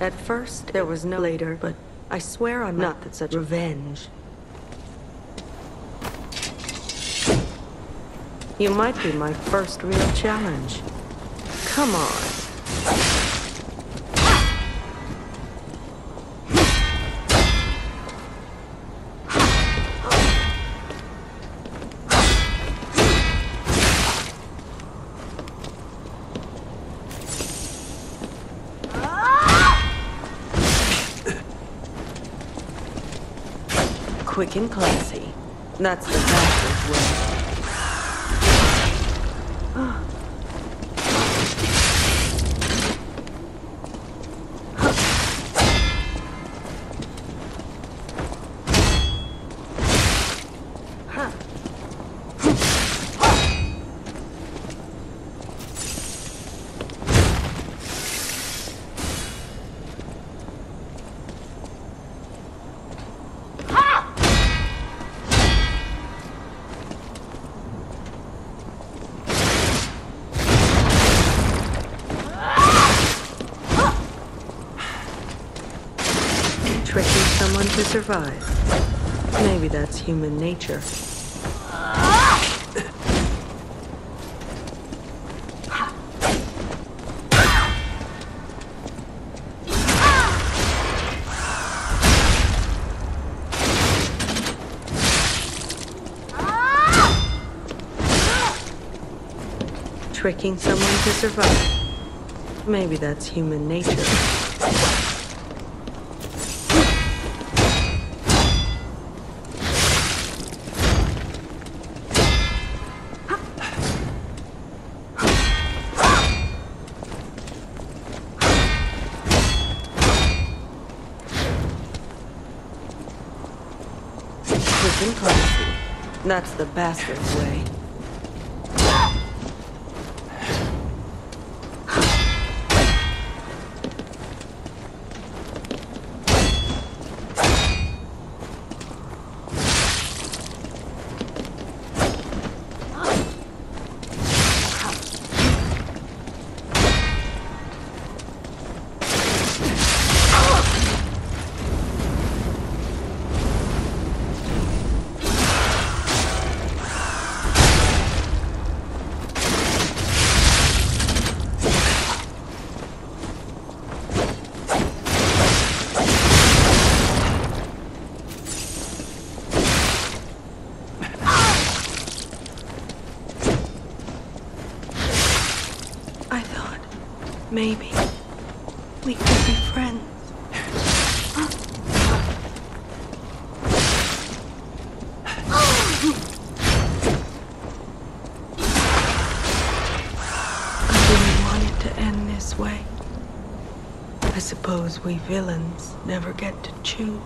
At first, there was no later, but I swear I'm not that such revenge. You might be my first real challenge. Come on. Quick and classy. That's the fastest way. To survive. Maybe that's human nature. Tricking someone to survive. Maybe that's human nature. That's the bastard's way. Maybe we could be friends. I suppose we villains never get to choose.